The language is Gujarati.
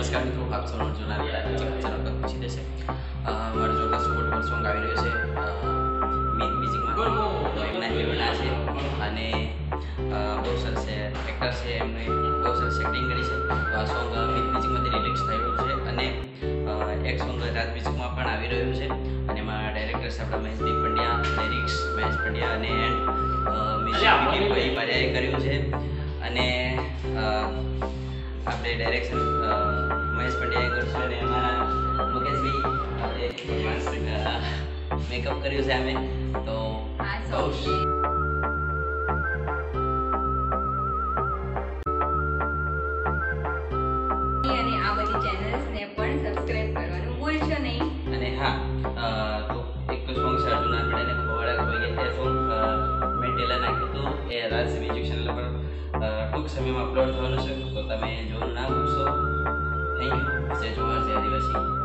નમસ્કાર મિત્રો આપ સૌનું જોનાર ચેનલ પર પૂછી દેશે મારો જોરદાર સપોર્ટ પર સોંગ આવી રહ્યો છે મ્યુઝિકમાં એમના હિરોના છે. અને બહુ સરસ એક્ટર છે એમને બહુ સરસ એક્ટિંગ કરી છે. તો આ સોંગ મીત મ્યુઝિકમાંથી રિલીઝ થયું છે. અને એક સોંગ રાજ મ્યુઝિકમાં પણ આવી રહ્યું છે. અને એમાં ડાયરેક્ટર છે આપણા મહેશદીપ પંડ્યા લિરિક્સ મહેશ પંડ્યા અને એન્ડ મ્યુઝિક કર્યું છે. અને આપણે ડાયરેક્શન મહેશ પંડ્યાએ કર્યું છે અને અમારા મુકેશભાઈ આપણે મેકઅપ કર્યું છે અમે તો બહુ song અને આ બધી ચેનલ્સને પણ સબસ્ક્રાઇબ કરવાનું ટૂંક સમયમાં અપલોડ થવાનું છે, તો તમે જોવાનું ના ભૂલશો. થેન્ક યુ જય જોહાર જય આદિવાસી.